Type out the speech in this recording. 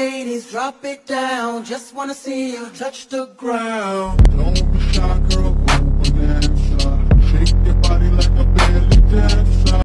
ladies, drop it down. Just wanna see you touch the ground.